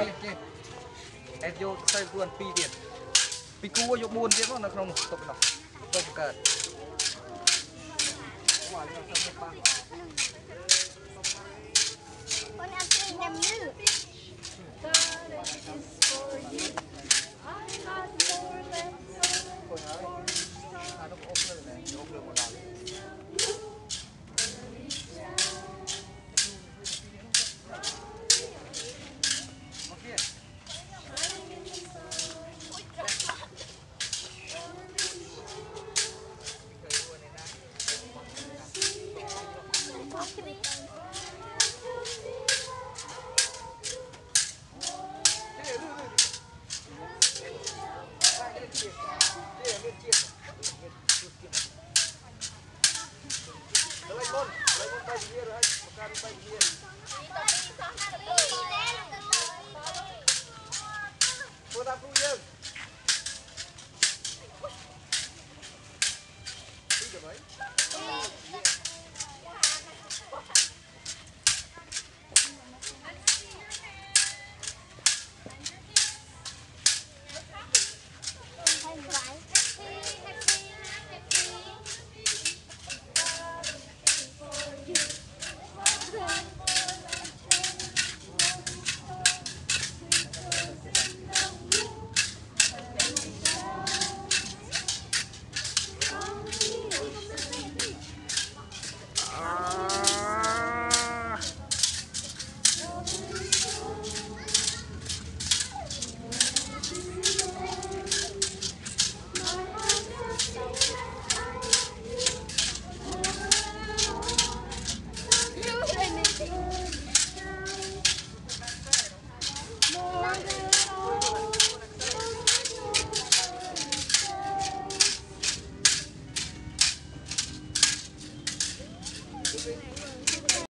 គេគេអេតយកទៅខ្លួន2ទៀតពីគូយក4ទៀតមកនៅក្នុងនោះទុកនោះទុកកើតមកយកទៅបាក់ Hier, halt, Karl, bei hier. Die, die, die, die,